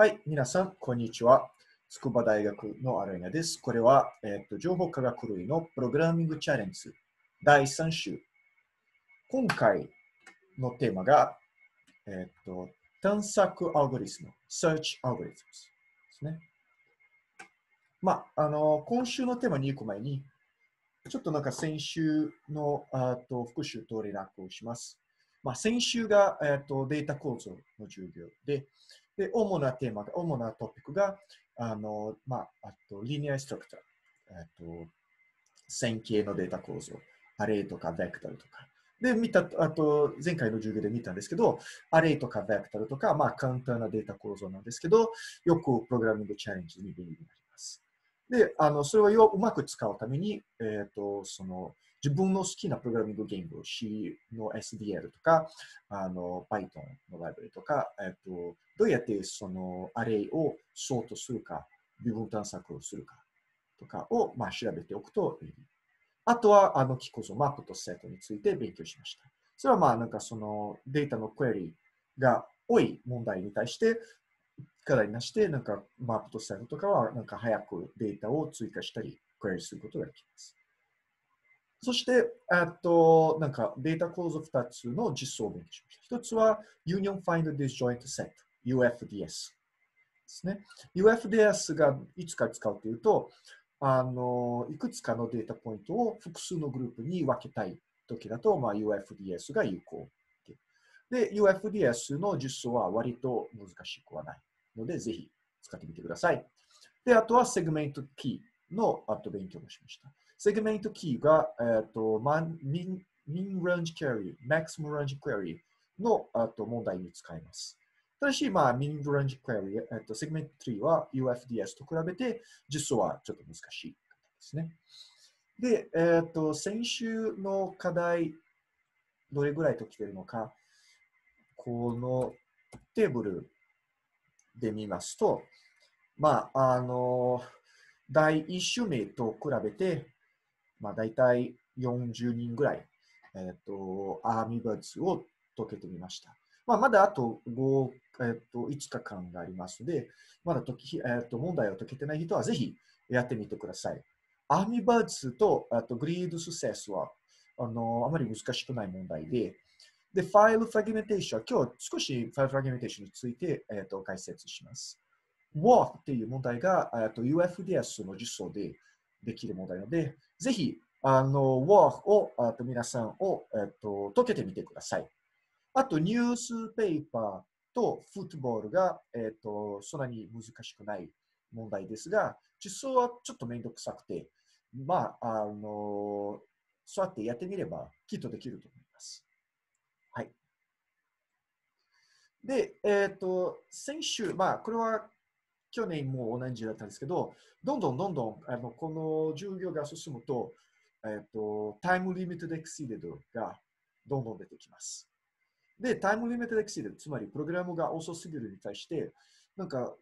はい、皆さん、こんにちは。筑波大学のアレナです。これは、えっと情報科学類のプログラミングチャレンジ第3週。今回のテーマが、えっと探索アルゴリスム、Search Algorithms ですね。まあ、あの、今週のテーマに行く前に、ちょっとなんか先週のあと復習と連絡をします。まあ、先週が、えっとデータ構造の授業で、で、主なテーマが、主なトピックが、あの、まあ、あと、リニアストラクター、えっと、線形のデータ構造、アレイとかベクタルとか。で、見た、あと、前回の授業で見たんですけど、アレイとかベクタルとか、まあ、簡単なデータ構造なんですけど、よくプログラミングチャレンジに便利になります。で、あの、それをようまく使うために、えっ、と、その、自分の好きなプログラミング言語、C の SDL とか、あの、Python のライブリとか、えっ、と、どうやってそのアレイをソートするか、微分探索をするかとかを、まあ、調べておくといい。あとは、あの、機構造マップとセットについて勉強しました。それはまあ、なんかそのデータのクエリが多い問題に対して、課題なして、なんかマップとセットとかは、なんか早くデータを追加したり、クエリすることができます。そして、あと、なんかデータ構造2つの実装を勉強しました。1つは Union Find Disjoint Set、UFDS ですね。UFDS がいつか使うというと、あの、いくつかのデータポイントを複数のグループに分けたいときだと、まあ、UFDS が有効。で、UFDS の実装は割と難しくはないので、ぜひ使ってみてください。で、あとはセグメント木のあと勉強もしました。セグメント木が、えーとまあ、 min minimum range query、 maximum range query のあと問題に使います。ただし、まあ、 min range query、えーと、セグメント3は UFDS と比べて実装はちょっと難しいですね。で、えっ、と、先週の課題、どれぐらい解きてるのか、このテーブルで見ますと、まあ、あの、第1週目と比べて、まあ、大体40人ぐらい、えっ、と、 Army Buddies を解けてみました。まあ、まだあと5、えっ、と、5日間がありますので、まだ解き、えっ、と、問題を解けてない人はぜひやってみてください。 Army Buddies とあと Grid Successors は、あの、あまり難しくない問題で、で、ファイルフラグメンテーション、今日少しファイルフラグメンテーションについて、えっ、と、解説します。WARF っていう問題が、えっと、UFDS の実装でできる問題なので、ぜひ、あの、WARF を、あと皆さんを、えっと、解けてみてください。あと、ニュースペーパーとフットボールが、えっと、そんなに難しくない問題ですが、実装はちょっとめんどくさくて、まあ、あの、そうやってやってみれば、きっとできると思います。はい。で、えっ、と、先週、まあ、これは去年も同じだったんですけど、どんどんどんどん、あの、この授業が進むと、えっ、と、タイムリミットエクシーデドがどんどん出てきます。で、タイムリミットエクシーデド、つまりプログラムが遅すぎるに対して、なんか、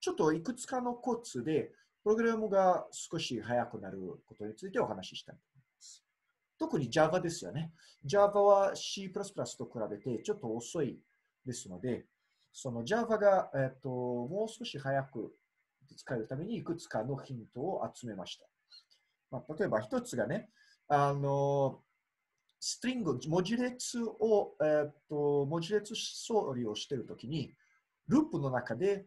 ちょっといくつかのコツで、プログラムが少し速くなることについてお話ししたいと思います。特に Java ですよね。Java は C++ と比べてちょっと遅いですので、その Java が、えっと、もう少し早く使えるためにいくつかのヒントを集めました。まあ、例えば一つがね、あの、ストリング、文字列を、えっと、文字列処理をしているときに、ループの中で、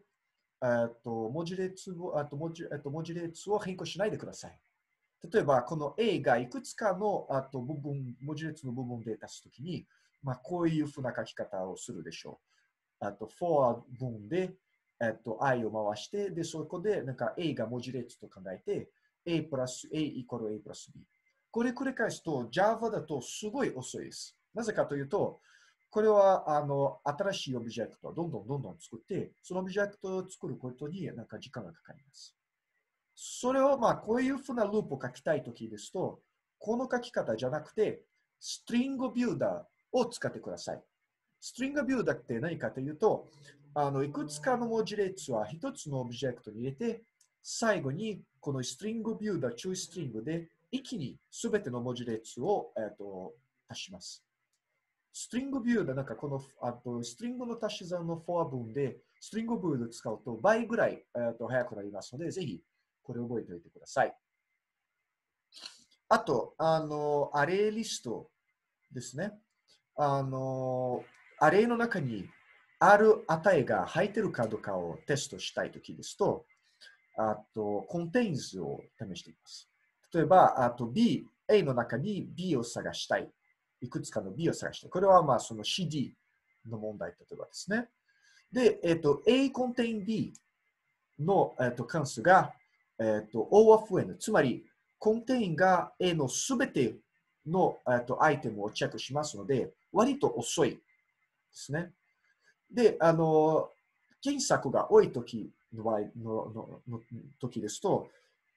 えっと、文字列を、あと文字えっと、文字列を変更しないでください。例えば、この A がいくつかのあと部分、文字列の部分で出すときに、まあ、こういうふうな書き方をするでしょう。あと、for 文で、えっと、i を回して、で、そこで、なんか A が文字列と考えて、A プラス A イコール A プラス B。これ繰り返すと、Java だとすごい遅いです。なぜかというと、これはあの新しいオブジェクトをどんどんどんどん作って、そのオブジェクトを作ることになんか時間がかかります。それをまあこういうふうなループを書きたいときですと、この書き方じゃなくて、 StringBuilder を使ってください。 StringBuilder って何かというと、あのいくつかの文字列は一つのオブジェクトに入れて、最後にこの StringBuilder、to string で一気にすべての文字列を、えー、と足します。ストリングビューでなんかこの、あと、ストリングの足し算のフォア文で、ストリングビューで使うと倍ぐらい、えー、と速くなりますので、ぜひこれを覚えておいてください。あと、あの、アレイリストですね。あの、アレイの中にある値が入ってるかどうかをテストしたいときですと、あと、コンテンズを試しています。例えば、あと B、A の中に B を探したい。いくつかの B を探したい。これはまあその CD の問題、例えばですね。で、えっ、と、A contain B の、えっと関数が、えっと O of N、つまり、コンテインが A のすべての、えっとアイテムをチェックしますので、割と遅いですね。で、あの、検索が多いときの場合ののの時ですと、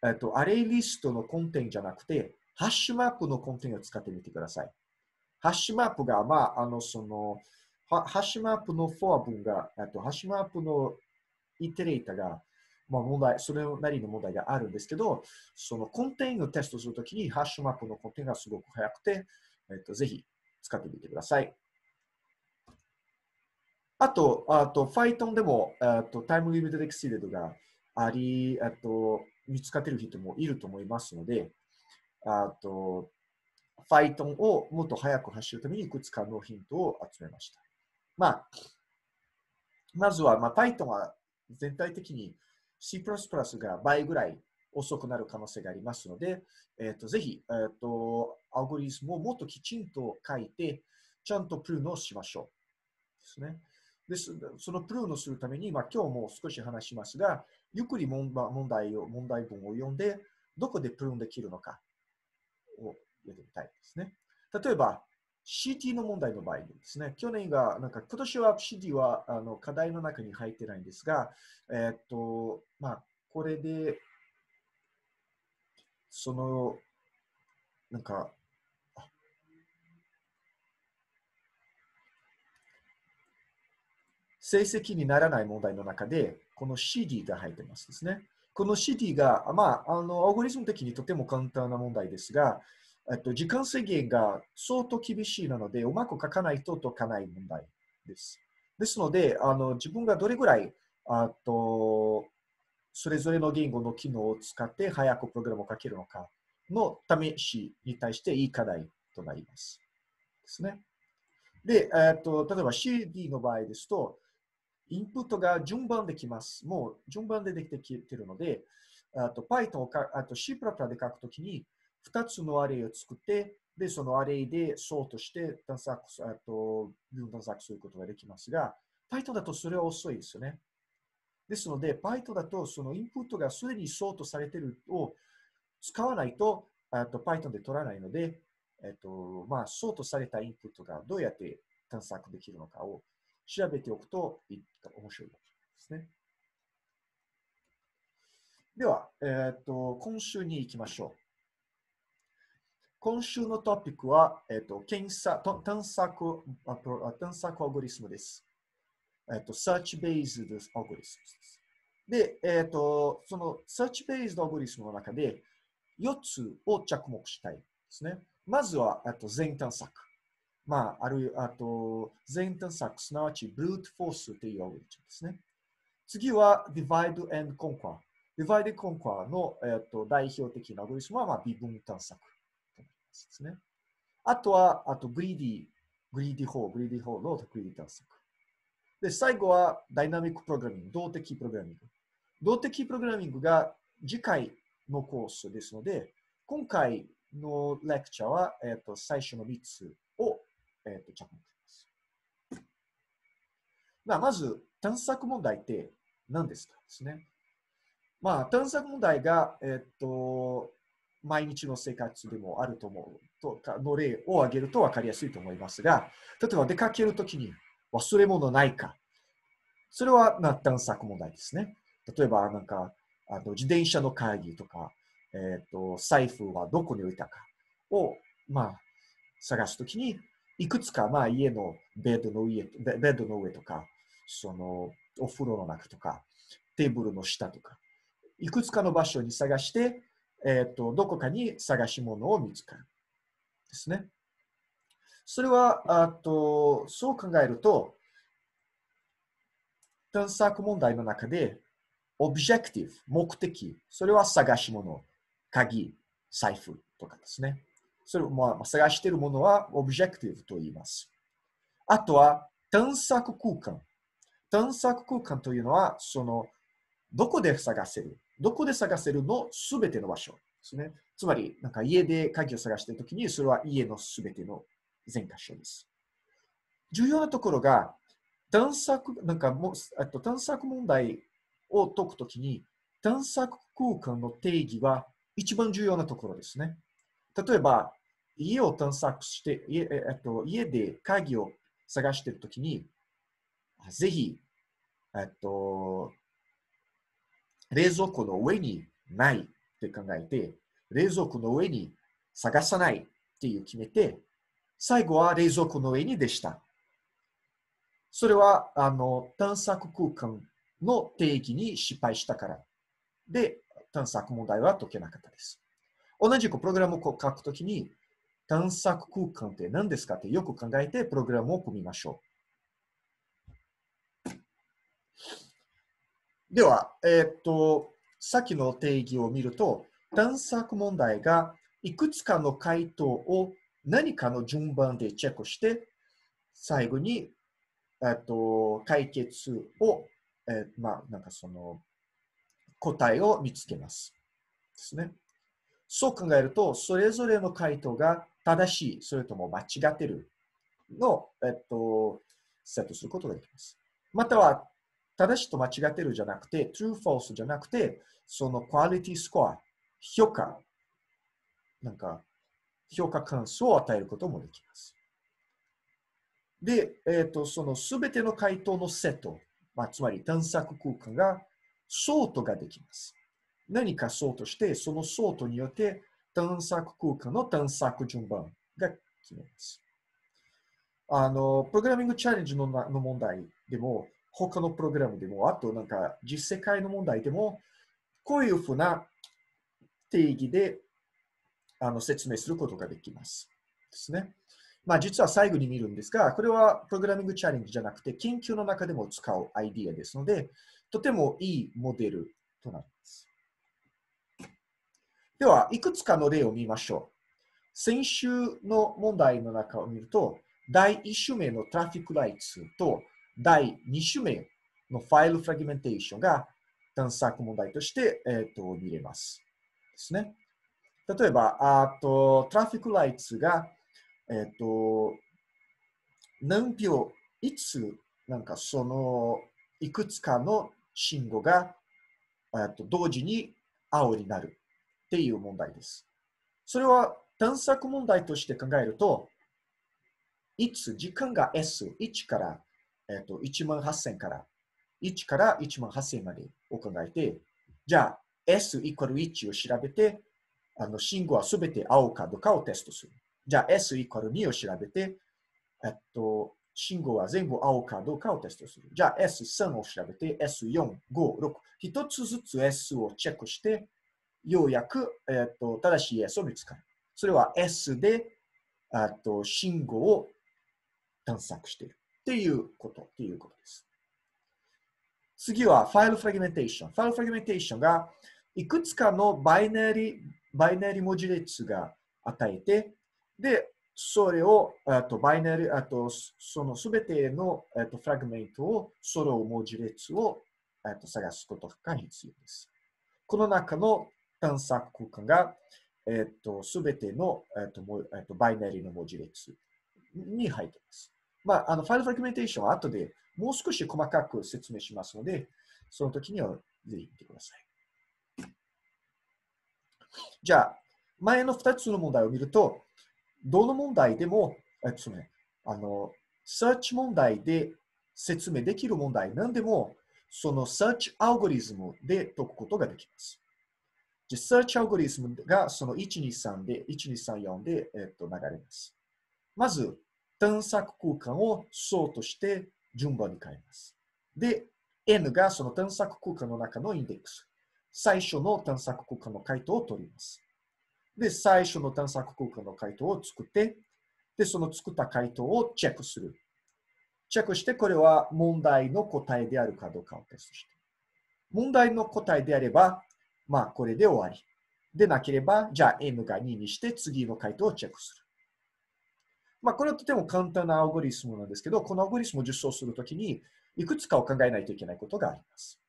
えっと、アレイリストのコンテンじゃなくて、ハッシュマップのコンテンを使ってみてください。ハッシュマップが、まあ、あの、その、ハッシュマップのフォア文が、えっと、ハッシュマップのイテレータが、まあ、問題、それなりの問題があるんですけど、そのコンテンをテストするときに、ハッシュマップのコンテンがすごく速くて、えっと、ぜひ使ってみてください。あと、あと、Python でも、とタイムリミットエクシードがあり、あと、見つかっている人もいると思いますので、あと、Python をもっと早く走るためにいくつかのヒントを集めました。まあ、まずは、まあ、Python は全体的に C++ が倍ぐらい遅くなる可能性がありますので、え、ー、とぜひ、え、ー、と、アルゴリズムをもっときちんと書いて、ちゃんとプルーンをしましょう。ですね。です。そのプルーンをするために、まあ、今日も少し話しますが、ゆっくり問題を、問題文を読んで、どこでプルーンできるのかをやってみたいですね。例えば、CT の問題の場合ですね、去年が、なんか今年は CT はあの課題の中に入ってないんですが、えー、っと、まあ、これで、その、なんか、成績にならない問題の中で、この CD が入ってますですね。この CD が、まあ、あの、アルゴリズム的にとても簡単な問題ですが、えっと、時間制限が相当厳しいなので、うまく書かないと解かない問題です。ですので、あの自分がどれぐらいあとそれぞれの言語の機能を使って早くプログラムを書けるのかの試しに対していい課題となります。ですね。で、えっと例えば CD の場合ですと、インプットが順番できます。もう順番でできてきてるので、あと Python をかあと C++ で書くときに2つのアレイを作って、で、そのアレイでソートして探索、あと、分探索することができますが、Python だとそれは遅いですよね。ですので、Python だとそのインプットがすでにソートされてるを使わないと、あと Python で取らないので、えっと、まあ、ソートされたインプットがどうやって探索できるのかを調べておくと面白いですね。では、えっ、と、今週に行きましょう。今週のトピックは、えっ、と、検索、探索、探索アルゴリズムです。えっ、と、search based アルゴリズムです。で、えっ、と、その search based アゴリスムの中で4つを着目したいですね。まずは、あと全探索。まあ、あるいはあと、全探索、すなわち brute force というアルゴリズムですね。次は divide and conquer。divide and conquer の、えーと、代表的なアルゴリズムは、まあ、二分探索ですね。あとは、あと、グリーディー、グリーディーホー、グリーディーホーのグリーディー探索。で、最後は、ダイナミックプログラミング、動的プログラミング。動的プログラミングが次回のコースですので、今回のレクチャーは、えーと、最初の3つえー、と着目します。まあ、まず、探索問題って何ですかですね。まあ、探索問題が、えっ、ー、と、毎日の生活でもあると思うとかの例を挙げると分かりやすいと思いますが、例えば出かけるときに忘れ物ないか。それはな探索問題ですね。例えば、なんか、あの自転車の会議とか、えっ、ー、と、財布はどこに置いたかを、まあ、探すときに、いくつか、まあ、家のベッドの上ベッドの上とか、そのお風呂の中とか、テーブルの下とか、いくつかの場所に探して、えっ、ー、と、どこかに探し物を見つかる。ですね。それは、あとそう考えると、探索問題の中で、 objective、目的、それは探し物、鍵、財布とかですね。それを、ま、探しているものは objective と言います。あとは探索空間。探索空間というのは、その、どこで探せるどこで探せるのすべての場所ですね。つまり、なんか家で鍵を探しているときに、それは家のすべての全箇所です。重要なところが、探索、なんかもっと探索問題を解くときに、探索空間の定義は一番重要なところですね。例えば、家を探索して、家えっと、家で鍵を探しているときに、ぜひ、えっと、冷蔵庫の上にないって考えて、冷蔵庫の上に探さないっていう決めて、最後は冷蔵庫の上にでした。それは、あの、探索空間の定義に失敗したから。で、探索問題は解けなかったです。同じくプログラムを書くときに、探索空間って何ですかってよく考えてプログラムを組みましょう。では、えー、っと、さっきの定義を見ると、探索問題がいくつかの回答を何かの順番でチェックして、最後に、えっと、解決を、えー、まあ、なんかその、答えを見つけます。ですね。そう考えると、それぞれの回答が正しい、それとも間違ってるの、えっと、セットすることができます。または、正しいと間違ってるじゃなくて、true, false じゃなくて、その quality score、評価、なんか、評価関数を与えることもできます。で、えっ、ー、と、そのすべての回答のセット、まあ、つまり探索空間がソートができます。何かソートして、そのソートによって探索空間の探索順番が決めます。あの、プログラミングチャレンジのの問題でも、他のプログラムでも、あとなんか実世界の問題でも、こういうふうな定義であの説明することができます。ですね。まあ実は最後に見るんですが、これはプログラミングチャレンジじゃなくて、研究の中でも使うアイディアですので、とてもいいモデルとなります。では、いくつかの例を見ましょう。先週の問題の中を見ると、第1種目のトラフィックライツと第2種目のファイルフラグメンテーションが探索問題として、えーと、見れます。ですね。例えば、あとトラフィックライツが、えっ、ー、と、何秒、いつ、なんかその、いくつかの信号が、えー、と同時に青になるっていう問題です。それは探索問題として考えると、いつ時間が S1 から、えー、と1万8000から1から1万8000までを考えて、じゃあ S イコール1を調べて、あの信号はすべて青かどうかをテストする。じゃあ S イコール2を調べて、えっと、信号は全部青かどうかをテストする。じゃあ S3 を調べて S4、5、6、一つずつ S をチェックして、ようやく、えっと、正しい S を見つかる。それは S で、っと信号を探索している。っていうこと、っていうことです。次は file fragmentation。file fragmentation がいくつかのバイナリバイナリ文字列が与えて、で、それを、あとバイナリ、あとそのすべてのとフラグメントを、その文字列をと探すことが必要です。この中の探索空間が、えっと、すべての、えっとえっと、バイナリーの文字列に入っています。まあ、あの、ファイルフラグメンテーションは後でもう少し細かく説明しますので、その時にはぜひ見てください。じゃあ、前の2つの問題を見ると、どの問題でも、えっとね、あの、サーチ問題で説明できる問題、何でも、そのサーチアルゴリズムで解くことができます。じゃサーチアルゴリズムがその123で、1234で、えっと、流れます。まず、探索空間をソートして順番に変えます。で、n がその探索空間の中のインデックス。最初の探索空間の回答を取ります。で、最初の探索空間の回答を作って、で、その作った回答をチェックする。チェックして、これは問題の答えであるかどうかをテストして。問題の答えであれば、まあ、これで終わり。でなければ、じゃあ n が2にして次の回答をチェックする。まあ、これはとても簡単なアルゴリズムなんですけど、このアルゴリズムを実装するときに、いくつかを考えないといけないことがあります。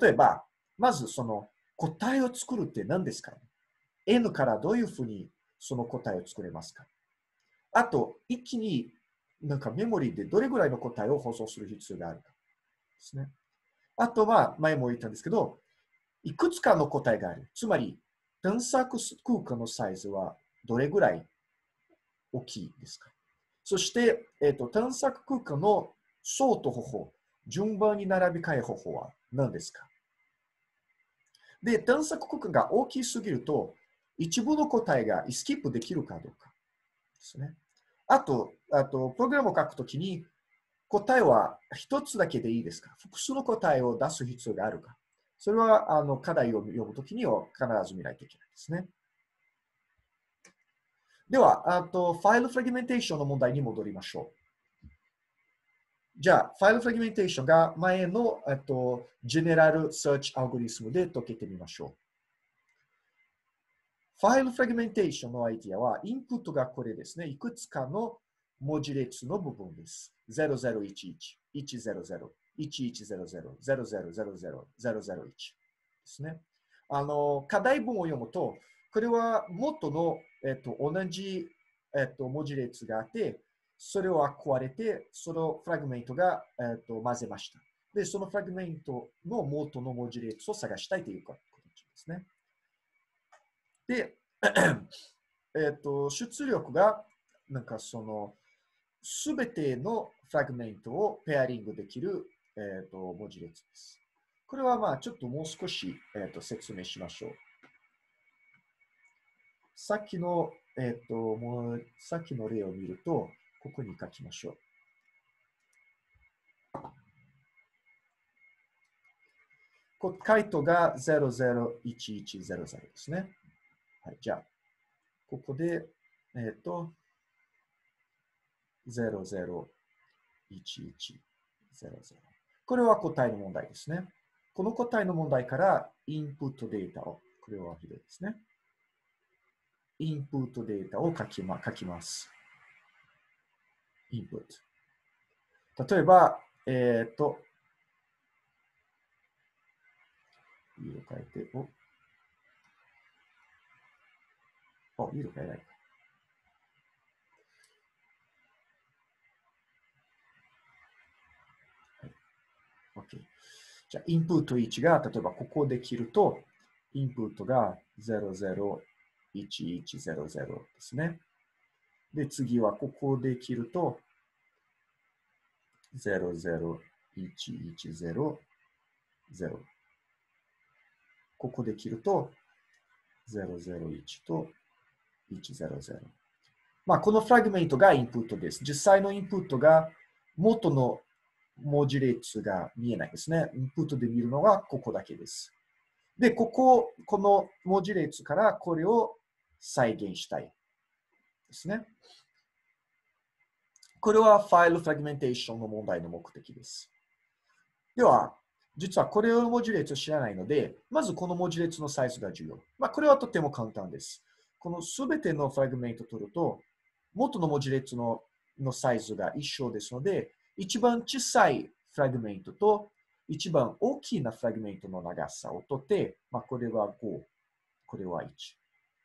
例えば、まずその答えを作るって何ですか ?n からどういうふうにその答えを作れますかあと、一気になんかメモリーでどれぐらいの答えを保存する必要があるかですね。あとは、前も言ったんですけど、いくつかの答えがある。つまり、探索空間のサイズはどれぐらい大きいですか？そして、えーと、探索空間のソート方法、順番に並び替え方法は何ですか？で、探索空間が大きすぎると、一部の答えがスキップできるかどうかですね。あと、あとプログラムを書くときに、答えは一つだけでいいですか？複数の答えを出す必要があるか？それはあの課題を読むときには必ず見ないといけないですね。では、あと、 file fragmentation の問題に戻りましょう。じゃあ、 file fragmentation が前の、えっと、 general search algorithm で解けてみましょう。ファイルフラグメンテーションのアイディアは、インプットがこれですね。いくつかの文字列の部分です。0011、100、1100、0000、001ですね。あの、課題文を読むと、これは元の、えっと、同じ、えっと、文字列があって、それは壊れて、そのフラグメントが、えっと、混ぜました。で、そのフラグメントの元の文字列を探したいという形ですね。で、えっと、出力が、なんかその、すべてのフラグメントをペアリングできる、えっと文字列です。これはまあちょっともう少し、えっと説明しましょう。さっきの、えっ、ー、と、もう、さっきの例を見ると、ここに書きましょう。こ回答が001100ですね。はい、じゃあ、ここで、えっ、ー、と、001100。これは答えの問題ですね。この答えの問題からインプットデータを、これはひどいですね。インプットデータを書き,、ま、書きます。インプット。例えば、えっ、ー、と、色変えて、お、お、色変えない。OK。じゃあ、インプット1が、例えばここで切ると、インプットが00 1100ですね。で、次はここで切ると、00110、ここで切ると、001と100。まあ、このフラグメントがインプットです。実際のインプットが元の文字列が見えないですね。インプットで見るのはここだけです。で、ここ、この文字列からこれを再現したいですね。これはファイルフラグメンテーションの問題の目的です。では、実はこれを文字列を知らないので、まずこの文字列のサイズが重要。まあ、これはとても簡単です。このすべてのフラグメントを取ると、元の文字列ののサイズが一緒ですので、一番小さいフラグメントと一番大きなフラグメントの長さを取って、まあ、これは5、これは1。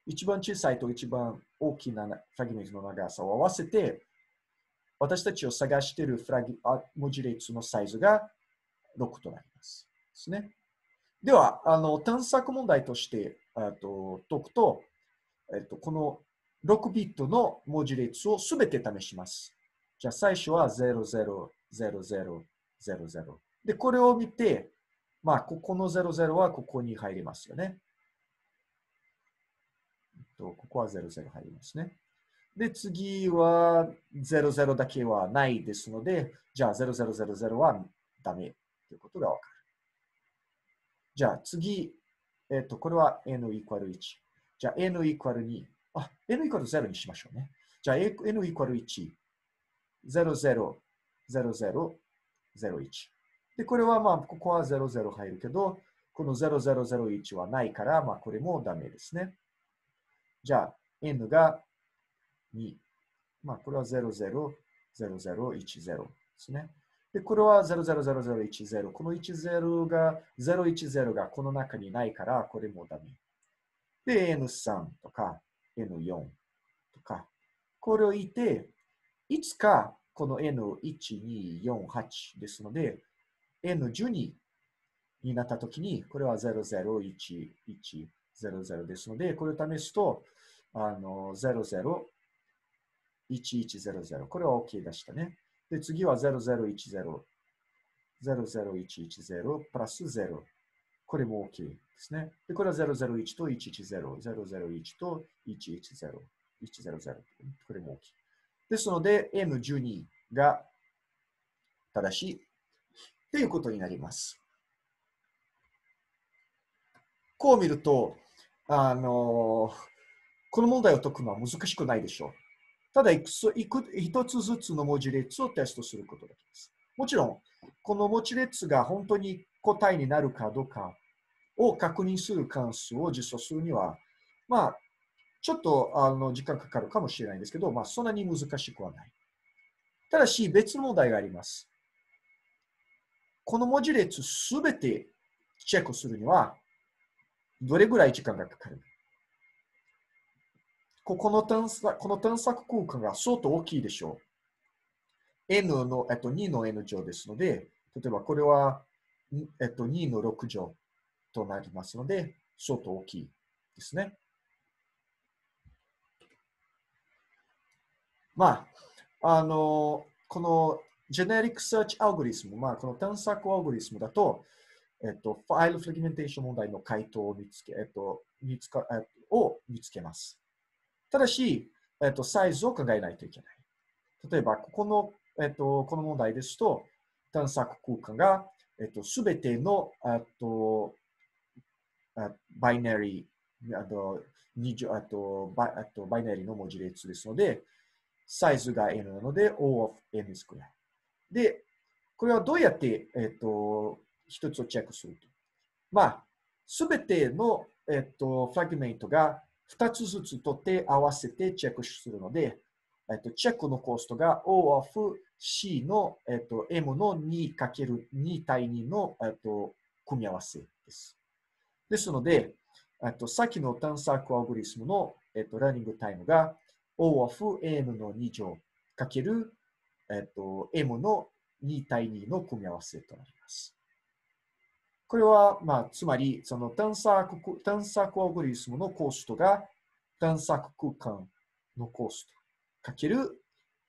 一番小さいと一番大きなフラグメントの長さを合わせて、私たちを探しているフラグ文字列のサイズが6となります。ですね。では、あの探索問題としてと解くと、えっと、この6ビットの文字列をすべて試します。じゃあ最初は000000。で、これを見て、まあ、ここの00はここに入りますよね。ここは00入りますね。で、次は00だけはないですので、じゃあ0000はダメということがわかる。じゃあ次、えっ、と、これは n イコール1。じゃあ n イコール2。あ、n イコール0にしましょうね。じゃあ n イコール1、0、0、0、0、0、1。で、これはまあ、ここは0、0入るけど、この0、0、0、1はないから、まあ、これもダメですね。じゃあ、n が2。まあ、これは0、0、0、0、1、0ですね。で、これは000010。この10が、010がこの中にないから、これもダメ。で、N3 とか N4 とか、これをいて、いつかこの N1248 ですので、N12 になったときに、これは001100ですので、これを試すと、あの、001100。これは OK でしたね。で、次は0010。00110プラス0。これも OK ですね。で、これは001と110。001と110。100。これも OK。ですので、N12 が正しいということになります。こう見ると、あの、この問題を解くのは難しくないでしょう。ただいくつ、いく一つずつの文字列をテストすることができます。もちろん、この文字列が本当に答えになるかどうかを確認する関数を実装するには、まあ、ちょっとあの時間かかるかもしれないんですけど、まあ、そんなに難しくはない。ただし、別問題があります。この文字列すべてチェックするには、どれぐらい時間がかかるここの探索この探索空間が相当大きいでしょう。n の、えっと、2の n 乗ですので、例えばこれは、えっと、2の6乗となりますので、相当大きいですね。まあ、あの、この Generic Search Algorithm、まあ、この探索アルゴリスムだと、えっと、ファイルフラグメンテーション問題の回答を見つけ、えっと、見つか、えっと、を見つけます。ただし、えっと、サイズを考えないといけない。例えば、ここの、えっと、この問題ですと、探索空間が、えっと、すべての、えっと、バイナリー、あと、あとバあとバイナリーの文字列ですので、サイズが n なので、O of n スクエア。で、これはどうやって、えっと、一つをチェックすると？まあ、すべての、えっと、フラグメントが2つずつ取って合わせてチェックするので、えっと、チェックのコストが O of C の、えっと、M の 2×2 対2の、えっと、組み合わせです。ですので、えっと、さっきの探索アルゴリスムの、えっと、ラーニングタイムが O of N の2乗かける、えっと、M の2対2の組み合わせとなります。これは、まあ、つまり、その探索、探索アルゴリスムのコーストが探索空間のコーストかける、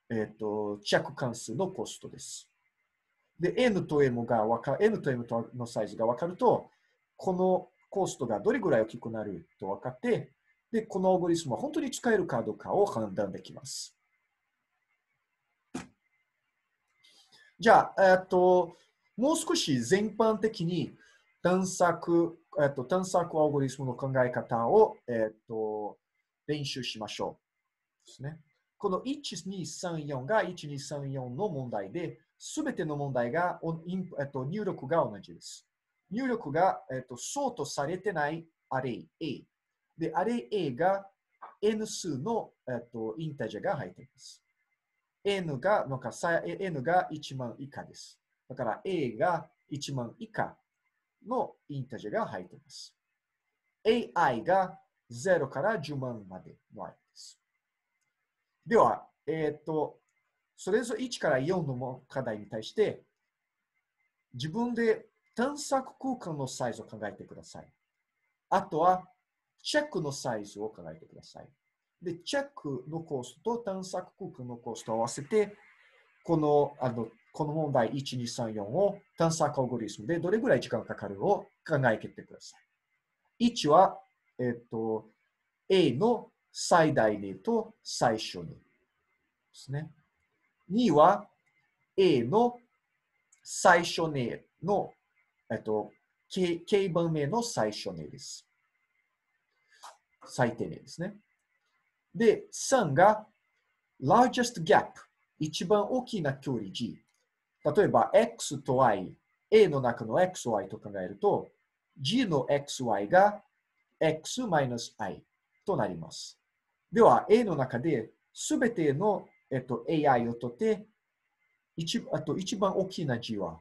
えっ、と、チェック関数のコーストです。で、n と m がわか、n と m のサイズが分かると、このコーストがどれぐらい大きくなると分かって、で、このアルゴリスムは本当に使えるかどうかを判断できます。じゃあ、えっと、もう少し全般的に探索、えっと、探索アルゴリスムの考え方を、えっと、練習しましょう。ですね。この1234が1234の問題で、すべての問題が、えっと、入力が同じです。入力が、えっと、ソートされてないアレイ A。で、アレ A が N 数の、えっと、インタジャが入っています。N が、なんか N が1万以下です。だから A が1万以下のインタジェが入っています。AI が0から10万までの間です。では、えっ、と、それぞれ1から4の課題に対して、自分で探索空間のサイズを考えてください。あとは、チェックのサイズを考えてください。で、チェックのコストと探索空間のコストを合わせて、このあのこの問題1234を探索アルゴリスムでどれぐらい時間かかるを考えてください。1は、えっと、A の最大値と最小値ですね。2は A の最初値の、えっと、K 番目の最初値です。最低値ですね。で、3が largest gap、一番大きな距離 g。例えば x と y、a の中の xy と考えると、g の xy が x マイナス i となります。では、A の中ですべての、えっと、AI をとって一あと一番大きな G は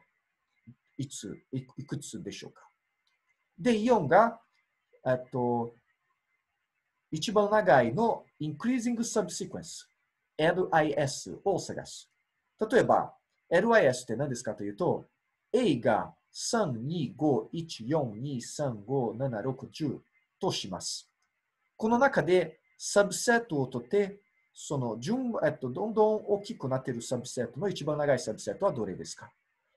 いついくつでしょうかで、4が、えっと、一番長いの Increasing Subsequence LIS を探す。例えば、LIS って何ですかというと、A が3、2、5、1、4、2、3、5、7、6、10とします。この中で、サブセットを取って、その順、えっと、どんどん大きくなっているサブセットの一番長いサブセットはどれですか、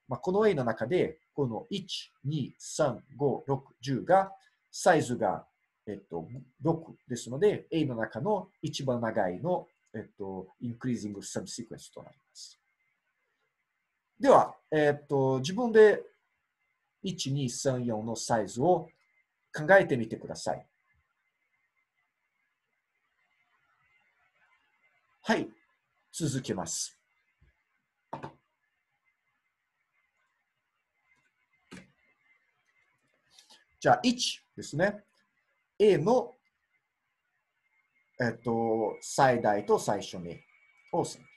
まあ、この A の中で、この1、2、3、5、6、10が、サイズが、えっと、6ですので、A の中の一番長いの、えっと、increasing subsequence となります。では、えっと、自分で1、2、3、4のサイズを考えてみてください。はい、続けます。じゃあ、1ですね。A の、えっと、最大と最初にを選びます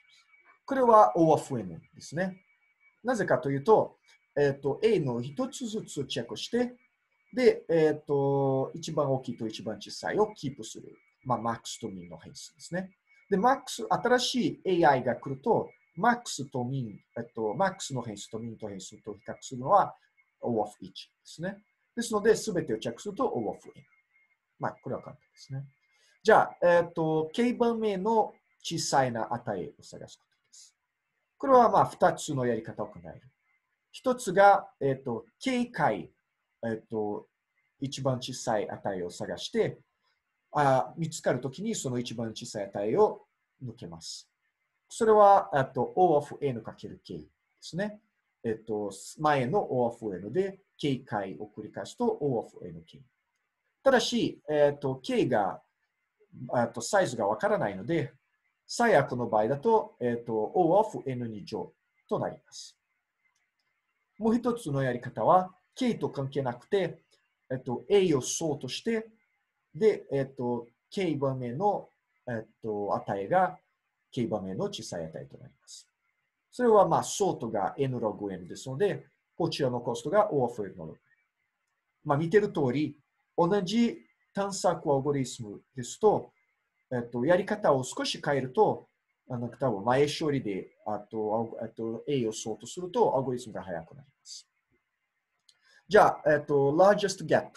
これは O of N ですね。なぜかというと、えっと、A の一つずつチェックして、で、えっと、一番大きいと一番小さいをキープする。まあ、マックスとミンの変数ですね。で、マックス、新しい AI が来ると、マックスとミン、えっと、マックスの変数とミンと変数と比較するのは O of 1ですね。ですので、すべてをチェックすると O of N。まあ、これは簡単ですね。じゃあ、えっと、K 番目の小さいな値を探すことです。これはまあ、二つのやり方を考える。一つが、えっと、K 回、えっと、一番小さい値を探して、あ見つかるときにその一番小さい値を抜けます。それは、えっと O of N かける K ですね。えっと、前の O of N で K 回を繰り返すと O of NK。ただし、えっと、K が、っとサイズがわからないので、最悪の場合だと、えっと、O of N2 乗となります。もう一つのやり方は、K と関係なくて、えっと、A をそうとして、で、えっ、と、k 番目の、えっ、と、値が k 番目の小さい値となります。それは、まあ、ソートが n ログ n ですので、こちらのコストが O of n ログ。まあ、見てる通り、同じ探索アルゴリスムですと、えっと、やり方を少し変えると、あの多分前処理であとあと A をソートすると、アルゴリスムが速くなります。じゃあ、えっと、largest gap。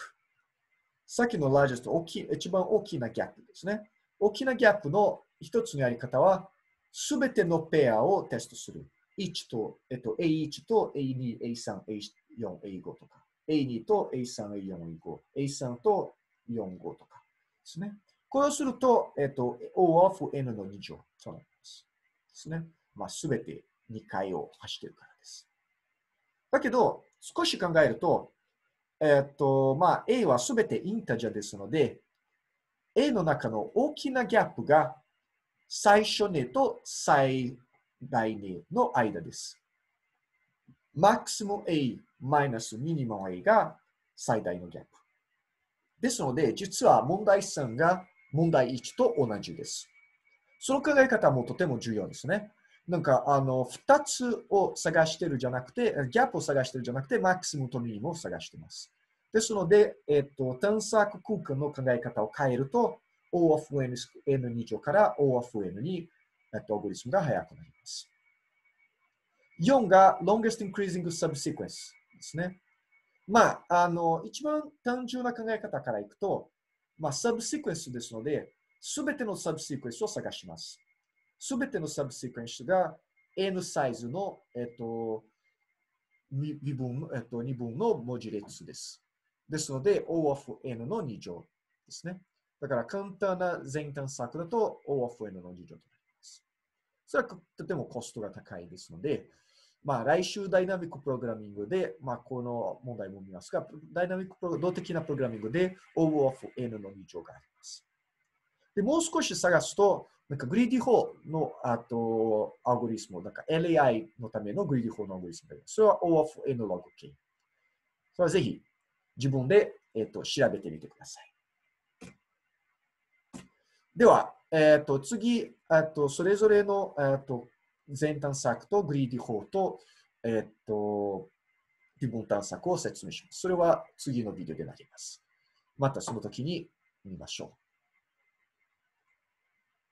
さっきのラージェスト、大きい、一番大きなギャップですね。大きなギャップの一つのやり方は、すべてのペアをテストする。1と、えっと、A1 と A2、A3、A4、A5 とか。A2 と A3、A4、A5。A3 と4、5とかですね。これをすると、えっと、O of N の2乗となります。ですね。まあ、すべて2回を走ってるからです。だけど、少し考えると、えっと、まあ、A はすべてインタジャですので、A の中の大きなギャップが最初値と最大値の間です。マックスム A マイナスミニマム A が最大のギャップ。ですので、実は問題3が問題1と同じです。その考え方もとても重要ですね。なんか、あの、二つを探してるじゃなくて、ギャップを探してるじゃなくて、マックスムとミニムを探してます。ですので、えっと、探索空間の考え方を変えると、O of N, N2 乗から O of N に、えっと、オグリスムが速くなります。4が longest increasing subsequence ですね。まあ、あの、一番単純な考え方からいくと、まあ、サブシクエンスですので、すべてのサブシクエンスを探します。すべてのサブシクエンスが N サイズの、えっと、微分、えっと、2分の文字列です。ですので、O of N の2乗ですね。だから簡単な全探索だと O of N の2乗となります。それはとてもコストが高いですので、まあ、来週 dynamic programming で、まあ、この問題も見ますが、 dynamic pro 動的なプログラミングで O of N の2乗があります。で、もう少し探すと、なんか greedy 法のあとアルゴリズム、なんか LAI のためのグリーディ法のアルゴリスムそれは O of N log K。それはぜひ自分で、えーと、調べてみてください。では、えーと、次、とそれぞれの、えーと、前探索とグリーディ法と,、えっ、と微分探索を説明します。それは次のビデオでなります。またその時に見ましょう。